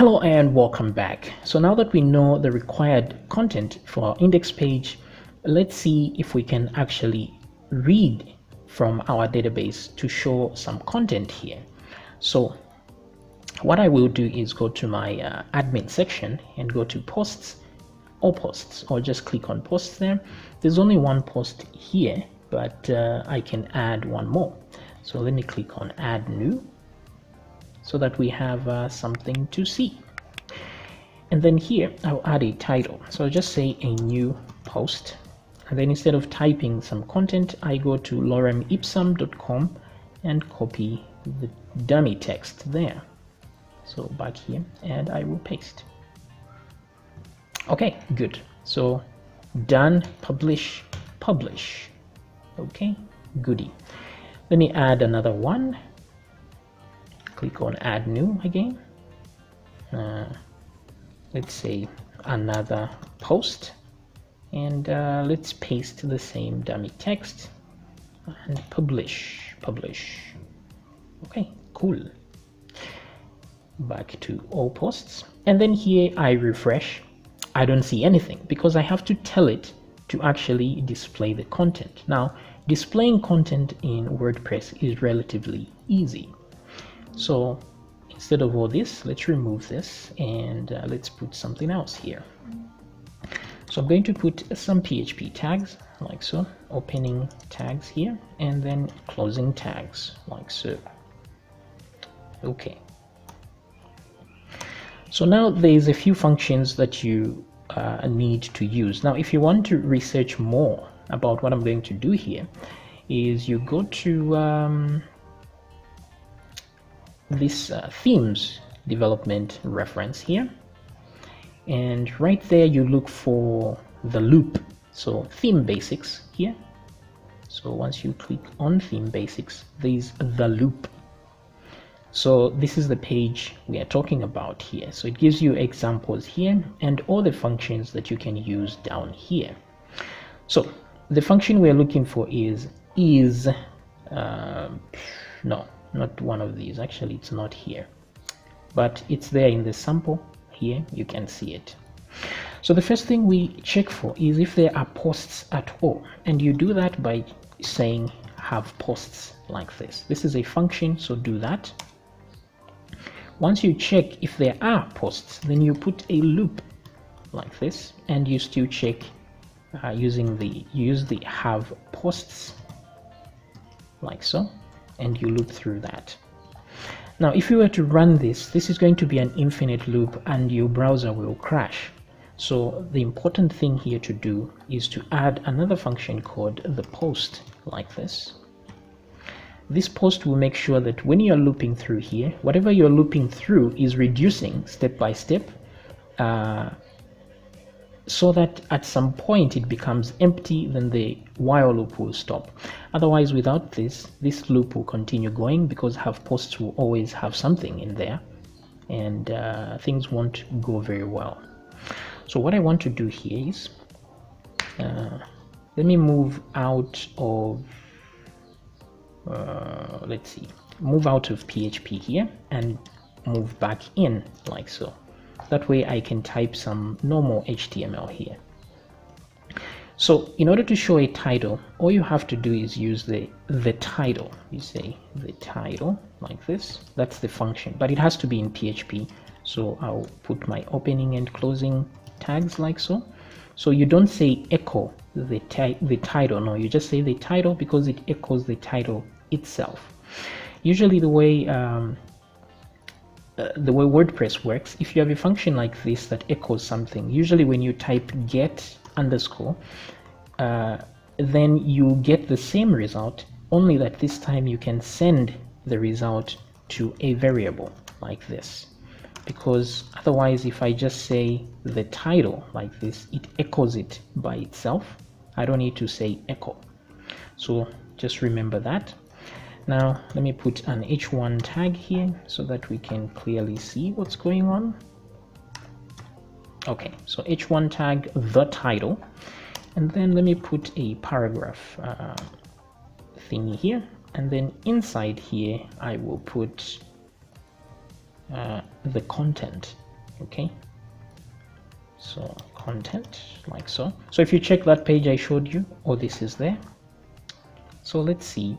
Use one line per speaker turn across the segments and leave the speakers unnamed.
Hello and welcome back. So now that we know the required content for our index page, let's see if we can actually read from our database to show some content here. So what I will do is go to my uh, admin section and go to posts or posts or just click on posts there. There's only one post here, but uh, I can add one more. So let me click on add new so that we have uh, something to see. And then here I'll add a title. So I'll just say a new post. And then instead of typing some content, I go to loremipsum.com and copy the dummy text there. So back here and I will paste. Okay, good. So done, publish, publish. Okay, goody. Let me add another one click on add new again. Uh, let's say another post. And uh, let's paste the same dummy text and publish publish. Okay cool. Back to all posts. And then here I refresh. I don't see anything because I have to tell it to actually display the content. Now displaying content in WordPress is relatively easy so instead of all this, let's remove this and uh, let's put something else here. So I'm going to put some PHP tags like so, opening tags here, and then closing tags like so. Okay. So now there's a few functions that you uh, need to use. Now, if you want to research more about what I'm going to do here, is you go to um, this uh, themes development reference here. And right there you look for the loop. So theme basics here. So once you click on theme basics there's the loop. So this is the page we are talking about here. So it gives you examples here and all the functions that you can use down here. So the function we're looking for is is uh, no not one of these. Actually it's not here. But it's there in the sample. Here you can see it. So the first thing we check for is if there are posts at all and you do that by saying have posts like this. This is a function so do that. Once you check if there are posts then you put a loop like this and you still check uh, using the use the have posts like so and you loop through that. Now, if you were to run this, this is going to be an infinite loop and your browser will crash. So the important thing here to do is to add another function called the post like this. This post will make sure that when you're looping through here, whatever you're looping through is reducing step by step uh, so that at some point it becomes empty then the while loop will stop. Otherwise without this this loop will continue going because have posts will always have something in there and uh, things won't go very well. So what I want to do here is uh, let me move out of uh, let's see move out of PHP here and move back in like so that way I can type some normal HTML here. So in order to show a title, all you have to do is use the, the title. You say the title like this. That's the function, but it has to be in PHP. So I'll put my opening and closing tags like so. So you don't say echo the, the title, no, you just say the title because it echoes the title itself. Usually the way um, uh, the way WordPress works, if you have a function like this that echoes something, usually when you type get underscore, uh, then you get the same result, only that this time you can send the result to a variable like this. Because otherwise, if I just say the title like this, it echoes it by itself. I don't need to say echo. So just remember that. Now let me put an h1 tag here so that we can clearly see what's going on. Okay, so h1 tag the title. And then let me put a paragraph uh, thingy here. And then inside here I will put uh, the content okay? So content like so. So if you check that page I showed you oh this is there. So let's see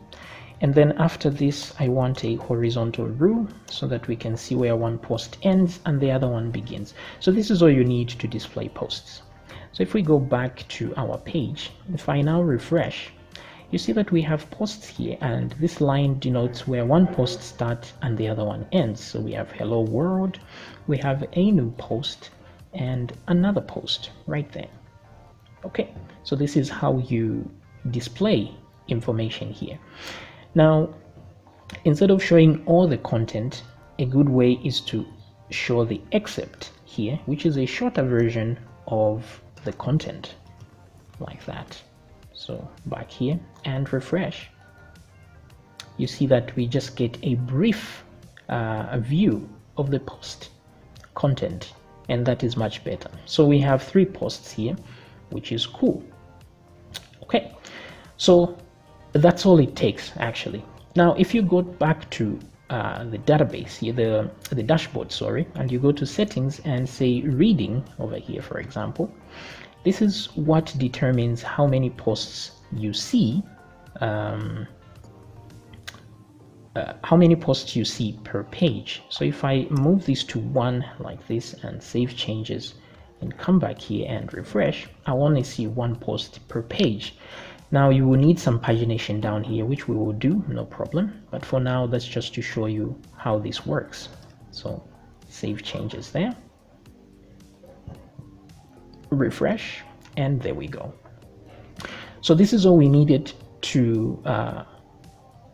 and then after this I want a horizontal rule so that we can see where one post ends and the other one begins. So this is all you need to display posts. So if we go back to our page if I now refresh you see that we have posts here and this line denotes where one post starts and the other one ends. So we have hello world we have a new post and another post right there. Okay so this is how you display information here now instead of showing all the content a good way is to show the excerpt here which is a shorter version of the content like that. So back here and refresh. You see that we just get a brief uh, view of the post content and that is much better. So we have three posts here which is cool. Okay. So that's all it takes actually now if you go back to uh, the database here the the dashboard sorry and you go to settings and say reading over here for example this is what determines how many posts you see, um, uh, how many posts you see per page. So if I move this to one like this and save changes and come back here and refresh, I only see one post per page. Now you will need some pagination down here, which we will do, no problem. But for now, that's just to show you how this works. So save changes there refresh and there we go so this is all we needed to uh,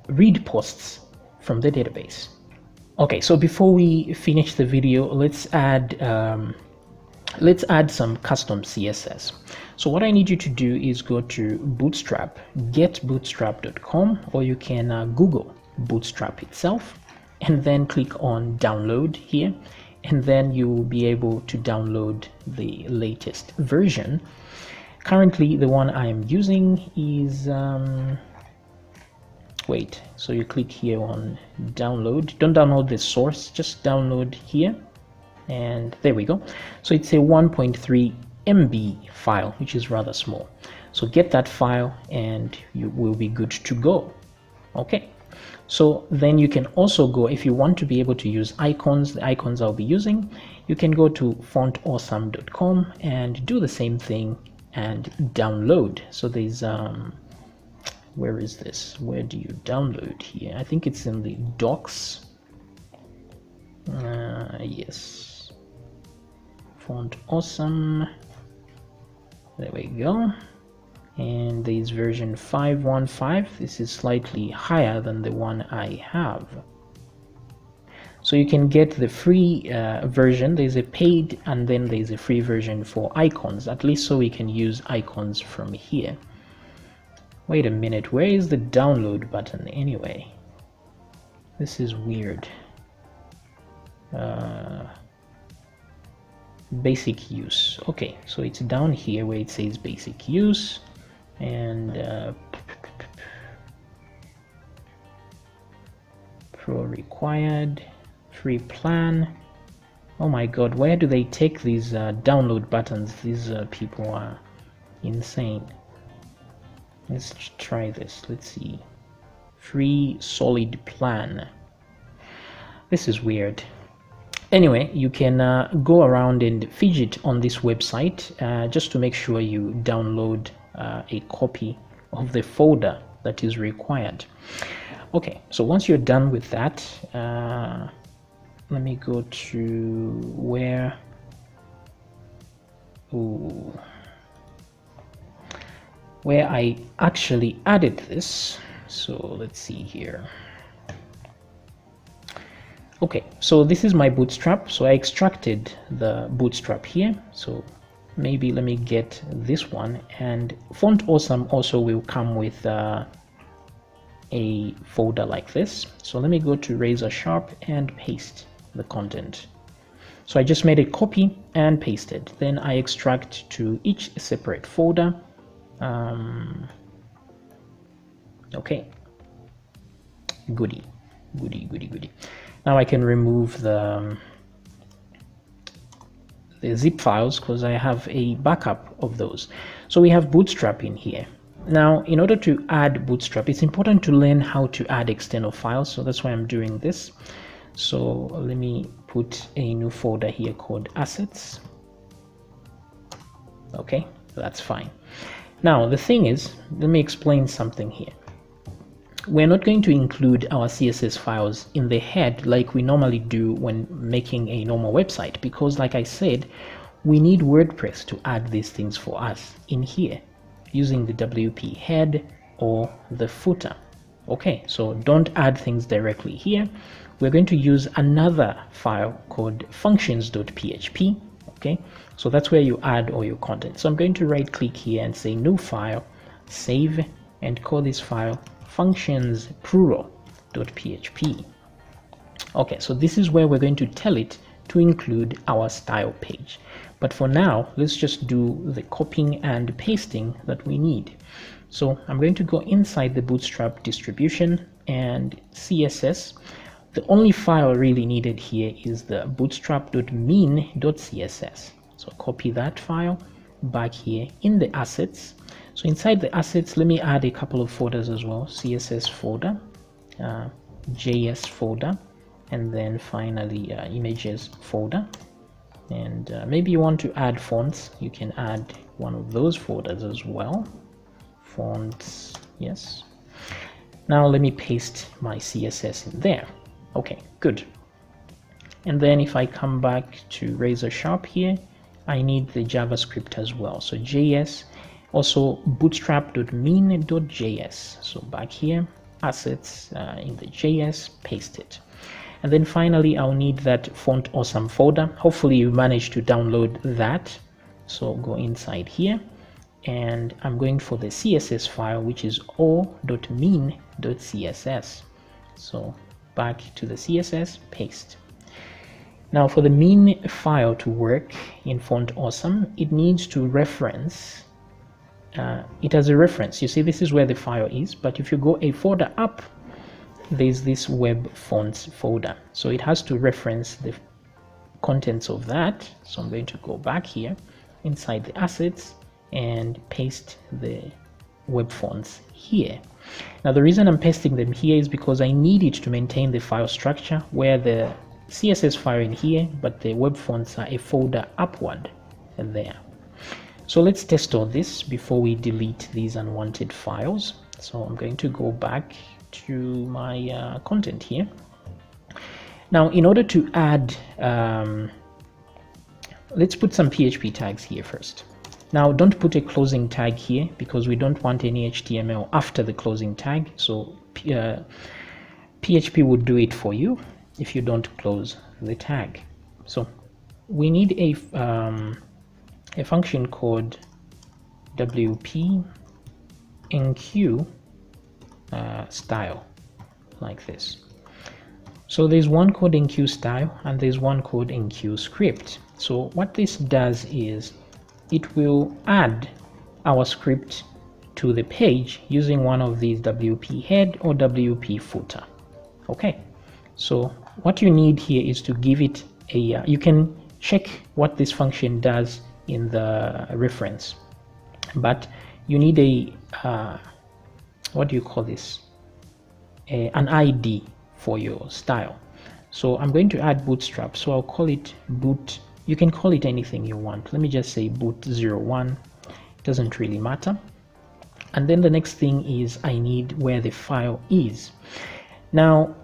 read posts from the database okay so before we finish the video let's add um, let's add some custom css so what i need you to do is go to bootstrap getbootstrap.com or you can uh, google bootstrap itself and then click on download here and then you will be able to download the latest version. Currently the one I am using is um, wait so you click here on download. Don't download the source just download here and there we go. So it's a 1.3 MB file which is rather small so get that file and you will be good to go okay so then you can also go, if you want to be able to use icons, the icons I'll be using, you can go to fontawesome.com and do the same thing and download. So there's, um, where is this? Where do you download here? I think it's in the docs. Uh, yes. Font awesome. There we go. And this version 515 this is slightly higher than the one I have. So you can get the free uh, version. There's a paid and then there's a free version for icons. At least so we can use icons from here. Wait a minute where is the download button anyway? This is weird. Uh, basic use. Okay so it's down here where it says basic use and uh, pro required free plan. Oh my god where do they take these uh, download buttons? These uh, people are insane. Let's try this. Let's see. Free solid plan. This is weird anyway you can uh, go around and fidget on this website uh, just to make sure you download uh, a copy of the folder that is required. Okay so once you're done with that uh, let me go to where ooh, where I actually added this. So let's see here okay so this is my bootstrap. So I extracted the bootstrap here. So maybe let me get this one. And font awesome also will come with uh, a folder like this. So let me go to razor sharp and paste the content. So I just made a copy and pasted. Then I extract to each separate folder. Um, okay. Goody goody goody goody now I can remove the um, the zip files because I have a backup of those. So we have Bootstrap in here. Now, in order to add Bootstrap, it's important to learn how to add external files. So that's why I'm doing this. So let me put a new folder here called assets. Okay, that's fine. Now, the thing is, let me explain something here. We're not going to include our CSS files in the head like we normally do when making a normal website because like I said, we need WordPress to add these things for us in here using the WP head or the footer. Okay, so don't add things directly here. We're going to use another file called functions.php. Okay, so that's where you add all your content. So I'm going to right click here and say new file, save, and call this file functions plural.php. Okay, so this is where we're going to tell it to include our style page. But for now, let's just do the copying and pasting that we need. So I'm going to go inside the Bootstrap distribution and CSS. The only file really needed here is the bootstrap.min.css. So copy that file back here in the assets so inside the assets, let me add a couple of folders as well. CSS folder, uh, JS folder, and then finally uh, images folder. And uh, maybe you want to add fonts. You can add one of those folders as well. Fonts, yes. Now let me paste my CSS in there. Okay, good. And then if I come back to Razor Sharp here, I need the JavaScript as well. So JS also bootstrap.min.js so back here assets uh, in the js paste it. And then finally i'll need that font awesome folder. Hopefully you managed to download that. So go inside here and i'm going for the css file which is all.min.css so back to the css paste now for the min file to work in font awesome it needs to reference uh, it has a reference. You see, this is where the file is, but if you go a folder up, there's this web fonts folder. So it has to reference the contents of that. So I'm going to go back here inside the assets and paste the web fonts here. Now the reason I'm pasting them here is because I need it to maintain the file structure where the CSS file in here, but the web fonts are a folder upward there. So let's test all this before we delete these unwanted files. So I'm going to go back to my uh, content here. Now, in order to add, um, let's put some PHP tags here first. Now, don't put a closing tag here because we don't want any HTML after the closing tag. So uh, PHP would do it for you if you don't close the tag. So we need a um, a function called wp enqueue uh, style like this. So there's one code enqueue style and there's one code enqueue script. So what this does is it will add our script to the page using one of these WP head or WP footer. Okay, so what you need here is to give it a, uh, you can check what this function does in the reference but you need a uh, what do you call this? A, an ID for your style. So I'm going to add bootstrap. So I'll call it boot you can call it anything you want. Let me just say boot 01 doesn't really matter. And then the next thing is I need where the file is. Now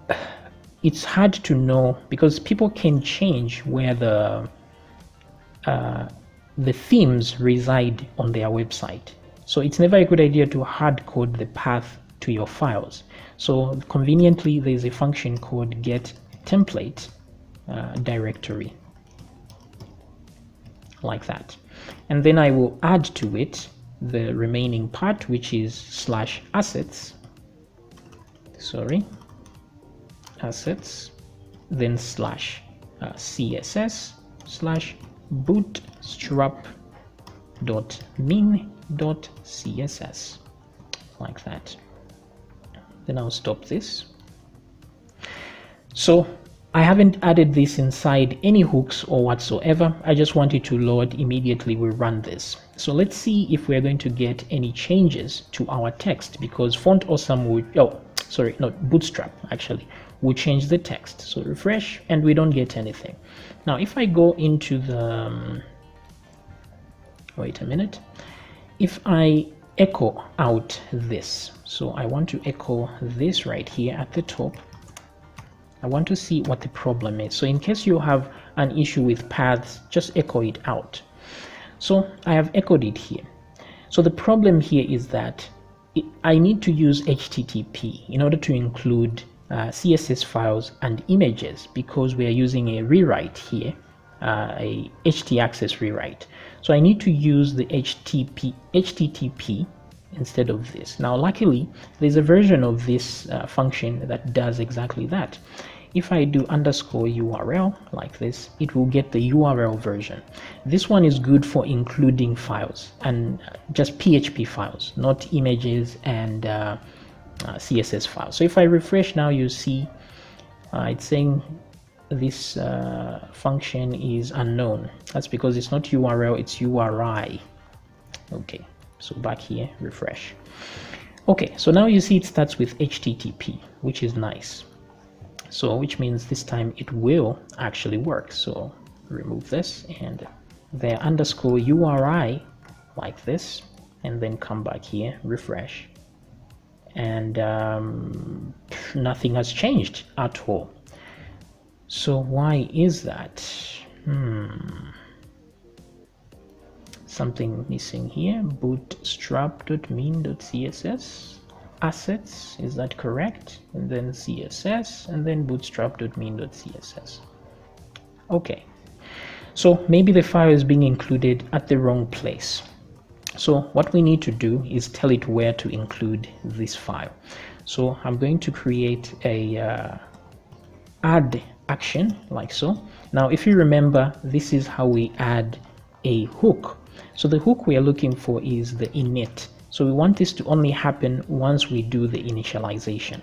it's hard to know because people can change where the uh, the themes reside on their website. So it's never a good idea to hard code the path to your files. So conveniently, there's a function called get template uh, directory like that. And then I will add to it the remaining part, which is slash assets. Sorry, assets, then slash uh, CSS slash bootstrap.min.css like that then I'll stop this so I haven't added this inside any hooks or whatsoever. I just want it to load immediately we run this. So let's see if we're going to get any changes to our text because Font Awesome would, oh, sorry, not Bootstrap actually, will change the text. So refresh and we don't get anything. Now, if I go into the, um, wait a minute, if I echo out this, so I want to echo this right here at the top, I want to see what the problem is. So in case you have an issue with paths, just echo it out. So I have echoed it here. So the problem here is that I need to use HTTP in order to include uh, CSS files and images because we are using a rewrite here, uh, a htaccess rewrite. So I need to use the HTTP, HTTP instead of this. Now, luckily, there's a version of this uh, function that does exactly that if I do underscore URL like this, it will get the URL version. This one is good for including files and just PHP files, not images and uh, CSS file. So if I refresh now, you see uh, it's saying this uh, function is unknown. That's because it's not URL, it's URI. Okay, so back here, refresh. Okay, so now you see it starts with HTTP, which is nice so which means this time it will actually work so remove this and the underscore URI like this and then come back here refresh and um, nothing has changed at all. So why is that? Hmm. Something missing here. bootstrap.min.css assets is that correct? And then css and then bootstrap.min.css okay. So maybe the file is being included at the wrong place so what we need to do is tell it where to include this file. So i'm going to create a uh, add action like so. Now if you remember this is how we add a hook. So the hook we are looking for is the init. So we want this to only happen once we do the initialization.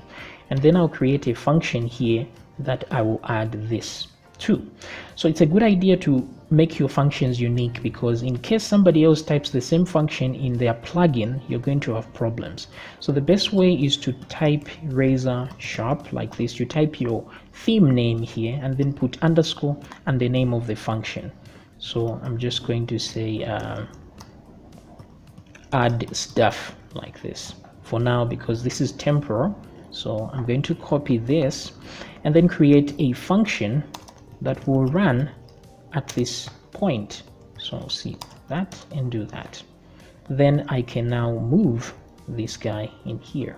And then I'll create a function here that I will add this to. So it's a good idea to make your functions unique because in case somebody else types the same function in their plugin, you're going to have problems. So the best way is to type razor sharp like this. You type your theme name here and then put underscore and the name of the function. So I'm just going to say uh, add stuff like this for now because this is temporal so I'm going to copy this and then create a function that will run at this point. So see that and do that. Then I can now move this guy in here.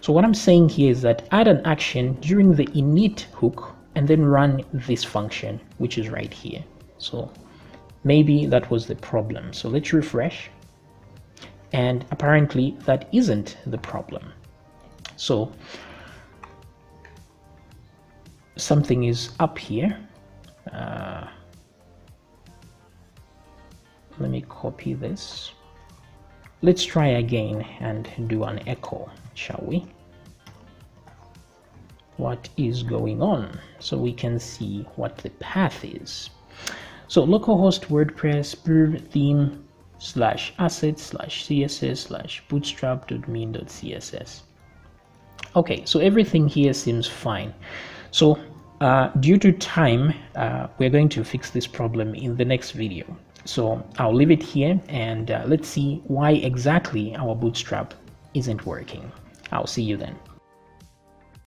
So what I'm saying here is that add an action during the init hook and then run this function which is right here. So maybe that was the problem. So let's refresh. And apparently that isn't the problem. So something is up here. Uh, let me copy this. Let's try again and do an echo shall we? What is going on? So we can see what the path is. So localhost wordpress per theme slash assets slash css slash bootstrap.min.css okay so everything here seems fine so uh, due to time uh, we're going to fix this problem in the next video. So I'll leave it here and uh, let's see why exactly our bootstrap isn't working. I'll see you then